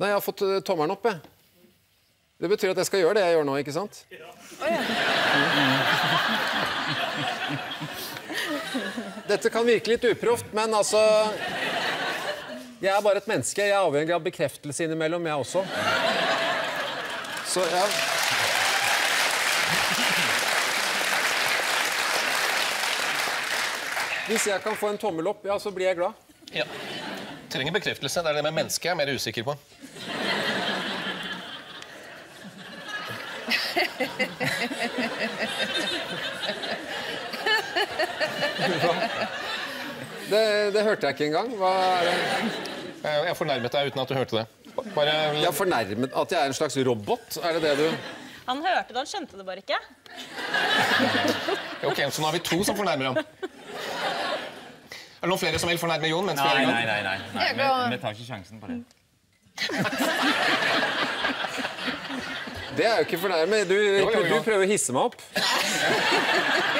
Nei, jeg har fått eh, tommelen opp, jeg. Det betyr at jeg skal gjøre det jeg gjør nå, ikke sant? Ja. Dette kan virke litt uproft, men altså Jeg er bare et menneske. Jeg er avhengig av bekreftelse innimellom, jeg også. Så ja Hvis jeg kan få en tommel opp, ja, så blir jeg glad. Ja. Trenger bekreftelse. Det er det med mennesket jeg er mer usikker på. Det, det hørte jeg ikke engang. Hva er det? Jeg jeg fornærmet deg uten at du hørte det. Bare Jeg fornærmet at jeg er en slags robot? Er det det du Han hørte det, han skjønte det bare ikke. Ok, Så nå har vi to som fornærmer ham. Er det noen flere som vil fornærme Jon? mens vi er Nei, i gang? nei, nei. nei. nei. Vi, vi tar ikke sjansen på det. Det er jo ikke fornærmet. Du, du prøver å hisse meg opp.